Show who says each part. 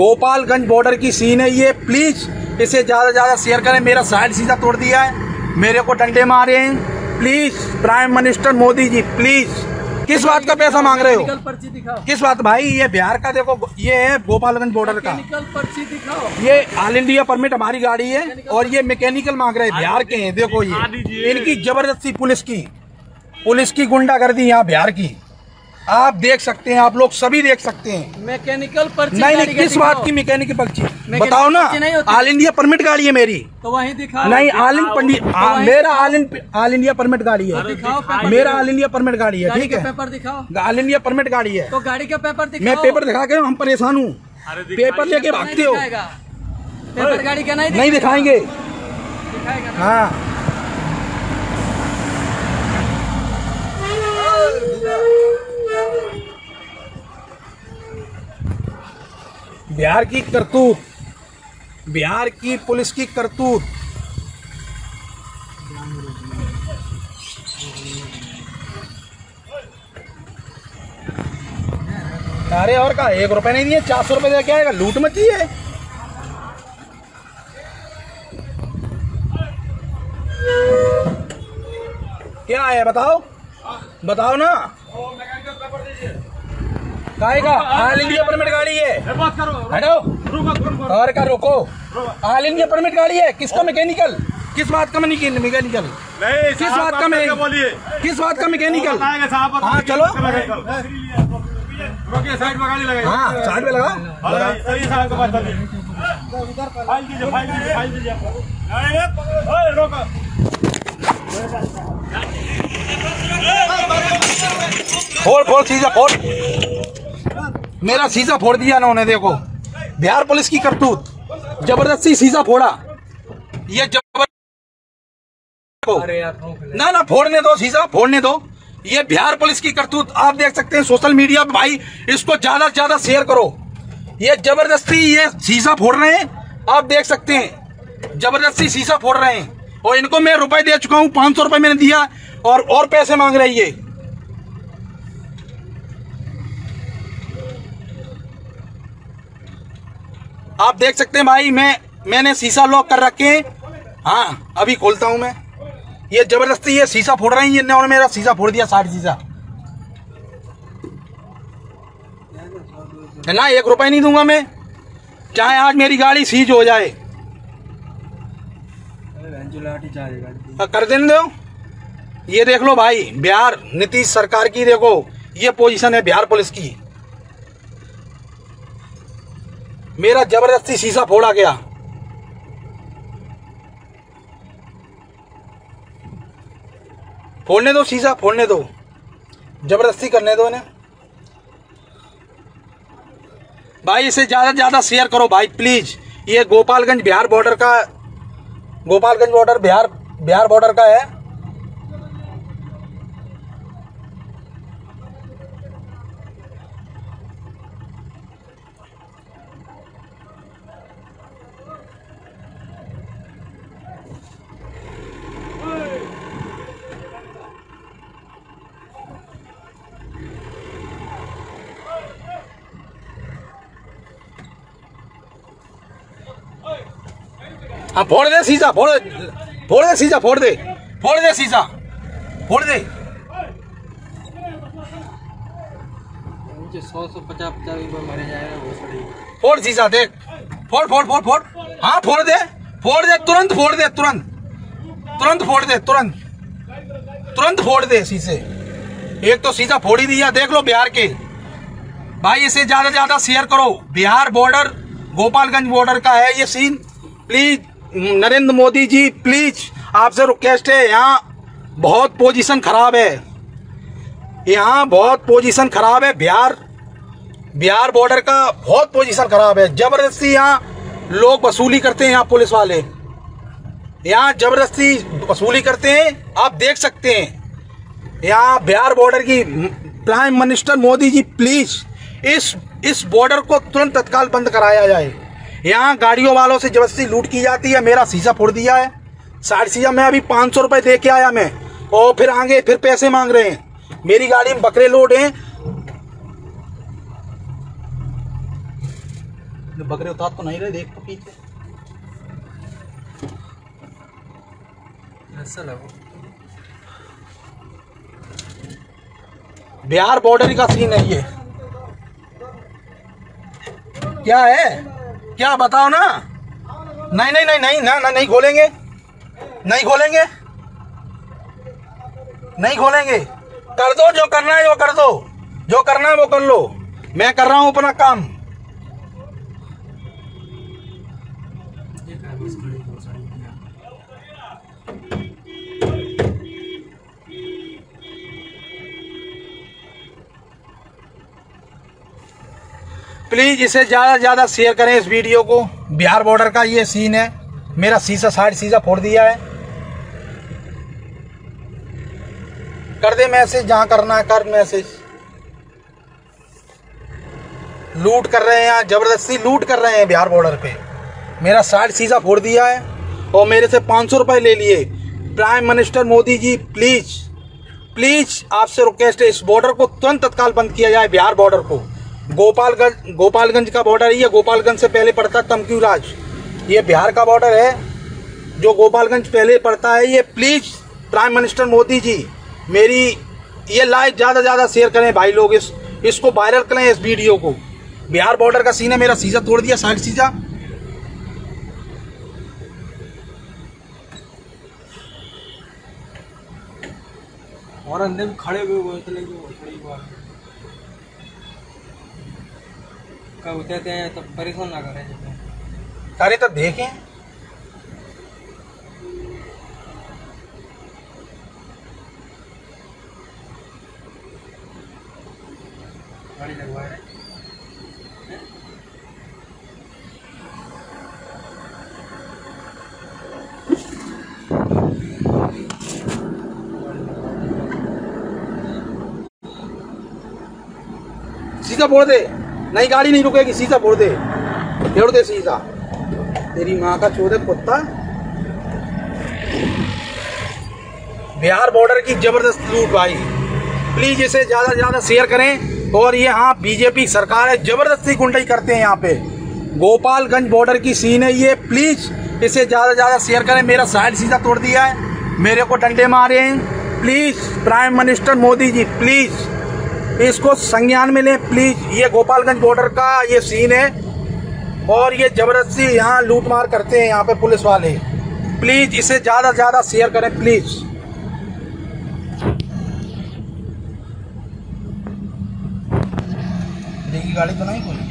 Speaker 1: Gopalganj border की scene है ये। प्लीज़ इसे ज़्यादा से ज़्यादा शेयर करें। मेरा साइड सीधा तोड़ दिया है। मेरे को डंडे मारे हैं। Please prime minister Modi ji please किस बात का पैसा मांग रहे हो?
Speaker 2: निकल पर्ची दिखाओ।
Speaker 1: किस बात? भाई ये बिहार का देखो ये है गोपालगंज बॉर्डर का।
Speaker 2: पर्ची दिखाओ।
Speaker 1: ये ऑल इंडिया परमिट हमारी गाड़ी है और ये मैकेनिकल मांग रहे हैं। बिहार के हैं देखो ये। इनकी ज़बरदस्ती पुलिस की। पुलिस की गुंडागर्दी यहाँ बिहार की। आप देख सकते हैं आप लोग सभी देख सकते हैं।
Speaker 2: मैकेनिकल पर्ची
Speaker 1: नहीं नहीं किस बात की मैकेनिकल पर्ची? बताओ ना
Speaker 2: नहीं
Speaker 1: ऑल इंडिया परमिट गाड़ी है मेरी।
Speaker 2: तो वही दिखा
Speaker 1: नहीं ऑल इन पंडित हाँ, मेरा ऑल इंडिया परमिट गाड़ी है। मेरा ऑल इंडिया परमिट गाड़ी है ठीक है।
Speaker 2: पेपर दिखाओ।
Speaker 1: ऑल इंडिया परमिट गाड़ी है।
Speaker 2: तो गाड़ी का पेपर दिखाओ।
Speaker 1: मैं पेपर दिखा के हम परेशान हूँ। पेपर लेके भागते हो।
Speaker 2: पेपर गाड़ी का नहीं
Speaker 1: नहीं दिखाएँगे। हाँ। बिहार की करतूत, बिहार की पुलिस की करतूत। अरे और का, एक रुपए नहीं दिए, चार सौ रुपए दे के आएगा। लूट मची है। क्या है, बताओ? बताओ ना। काहे का ऑल इंडिया परमिट गाड़ी है। हटो। और का रोको। ऑल इंडिया परमिट गाड़ी है। किसका मैकेनिकल? किस बात का मैकेनिकल?
Speaker 3: नहीं
Speaker 1: किस बात का मैं
Speaker 3: बोलिए।
Speaker 1: किस बात का मैकेनिकल? हाँ, चलो।
Speaker 3: साइड में गाड़ी लगाइए।
Speaker 1: हाँ साइड में लगा
Speaker 3: सही साहब के पास चलिए फ़ाइल दीजिए फ़ाइल दीजिए फ़ाइल दीजिए ओए, रोको।
Speaker 1: फोड़ फोड़ सीधा फोड़ मेरा शीशा फोड़ दिया ना उन्हें देखो। बिहार पुलिस की करतूत। ज़बरदस्ती शीशा फोड़ा। ये जबर ना ना फोड़ने दो शीशा फोड़ने दो। ये बिहार पुलिस की करतूत आप देख सकते हैं सोशल मीडिया पे भाई इसको ज़्यादा से ज़्यादा शेयर करो। ये ज़बरदस्ती ये शीशा फोड़ रहे हैं आप देख सकते हैं। ज़बरदस्ती शीशा फोड़ रहे हैं। और इनको मैं रुपए दे चुका हूँ पाँच सौ रुपए मैंने दिया और और पैसे मांग रहे हैं। आप देख सकते हैं भाई मैं मैंने शीशा लॉक कर रखे हैं। हाँ अभी खोलता हूँ मैं। ये ज़बरदस्ती ये शीशा फोड़ रहे हैं ये मेरा शीशा फोड़ दिया साठ शीशा। ना एक रुपए नहीं दूँगा मैं। चाहे आज मेरी गाड़ी सीज हो जाए। हाँ, कर देने दो। ये देख लो भाई बिहार नीतीश सरकार की देखो ये पोजीशन है बिहार पुलिस की। मेरा ज़बरदस्ती शीशा फोड़ा गया। फोड़ने दो शीशा, फोड़ने दो। ज़बरदस्ती करने दो इन्हें। भाई, इसे ज़्यादा से ज़्यादा शेयर करो भाई प्लीज़ ये गोपालगंज बिहार बॉर्डर का गोपालगंज बॉर्डर बिहार बिहार बॉर्डर का है। हाँ फोड़ दे शीशा फोड़ दे फोड़ दे शीशा फोड़ दे। फोड़ दे शीशा फोड़ दे।
Speaker 2: सौ सौ पचास पचास मरे जाएगा
Speaker 1: फोड़ शीशा देख। फोड़ फोड़ फोड़ फोड़। हाँ फोड़ दे फोड़ दे तुरंत फोड़ दे तुरंत। तुरंत फोड़ दे तुरंत। तुरंत फोड़ दे शीशे एक तो शीशा फोड़ ही दिया देख लो बिहार के। भाई इसे ज़्यादा से ज़्यादा शेयर करो। बिहार बॉर्डर गोपालगंज बॉर्डर का है ये scene please Narendra Modi ji please आपसे रिक्वेस्ट है। यहाँ बहुत पोजीशन खराब है। यहाँ बहुत पोजीशन खराब है। बिहार बिहार बॉर्डर का बहुत पोजीशन खराब है। ज़बरदस्ती यहाँ लोग वसूली करते हैं यहाँ पुलिस वाले। यहाँ ज़बरदस्ती वसूली करते हैं। आप देख सकते हैं। यहाँ बिहार बॉर्डर की prime minister Modi ji please इस इस बॉर्डर को तुरंत तत्काल बंद कराया जाए। यहाँ गाड़ियों वालों से ज़बरदस्ती लूट की जाती है, मेरा शीशा फोड़ दिया है। साठ शीशा मैं अभी पाँच सौ रुपये दे के आया मैं। और फिर आगे फिर पैसे मांग रहे हैं। मेरी गाड़ी में बकरे लोड हैं। बकरे उतार तो नहीं रहे, देख तो पीछे।
Speaker 2: ऐसा लगो।
Speaker 1: बिहार बॉर्डर का सीन है ये। क्या है? क्या बताओ ना? नहीं नहीं नहीं नहीं, ना ना, नहीं खोलेंगे। नहीं खोलेंगे। नहीं खोलेंगे। कर दो, जो करना है वो कर दो। जो करना है वो कर लो। मैं कर रहा हूँ अपना काम।
Speaker 2: Thank क्या बस खड़ी हो साड़ी
Speaker 1: प्लीज़ इसे ज़्यादा से ज़्यादा शेयर करें इस वीडियो को। बिहार बॉर्डर का ये सीन है। मेरा शीशा साइड शीशा फोड़ दिया है। कर दे मैसेज जहाँ करना है कर मैसेज लूट कर रहे हैं यहाँ, ज़बरदस्ती लूट कर रहे हैं बिहार बॉर्डर पे। मेरा साइड शीशा फोड़ दिया है और मेरे से पाँच सौ रुपये ले लिए। Prime minister Modi ji please please आपसे रिक्वेस्ट है इस बॉर्डर को तुरंत तत्काल बंद किया जाए बिहार बॉर्डर को। गोपालगंज गोपालगंज का बॉर्डर ये, गोपालगंज से पहले पड़ता है तमक्यू राज ये बिहार का बॉर्डर है। जो गोपालगंज पहले पड़ता है, ये please prime minister Modi ji, मेरी ये लाइव ज़्यादा ज़्यादा शेयर करें भाई लोग। इस, इसको वायरल करें इस वीडियो को। बिहार बॉर्डर का सीन है, मेरा सीजा तोड़ दिया, साइड सीजा
Speaker 2: और अंदर खड़े हुए वो इतने जो खड़ी हुआ कब उतरते हैं तब परेशान ना करें
Speaker 1: अरे तो देखें
Speaker 2: गाड़ी लगवाए
Speaker 1: सीधा फोड़ दे। नहीं, गाड़ी नहीं रुकेगी सीधा फोड़ दे। फोड़ दे सीधा तेरी माँ का चोदे कुत्ता। बिहार बॉर्डर की ज़बरदस्त लूट भाई। प्लीज़ इसे ज़्यादा से ज़्यादा शेयर करें। और ये हाँ बीजेपी सरकार है, ज़बरदस्ती गुंडई करते हैं यहाँ पे। गोपालगंज बॉर्डर की सीन है ये। प्लीज़ इसे ज़्यादा से ज़्यादा शेयर करें। मेरा साइड सीधा तोड़ दिया है। मेरे को डंडे मारे हैं। Please prime minister Modi ji please इसको संज्ञान में लें प्लीज़ ये गोपालगंज बॉर्डर का ये सीन है और ये ज़बरदस्ती यहाँ लूटमार करते हैं यहाँ पे पुलिस वाले। प्लीज़ इसे ज़्यादा से ज़्यादा शेयर करें प्लीज़ गाड़ी तो नहीं कोई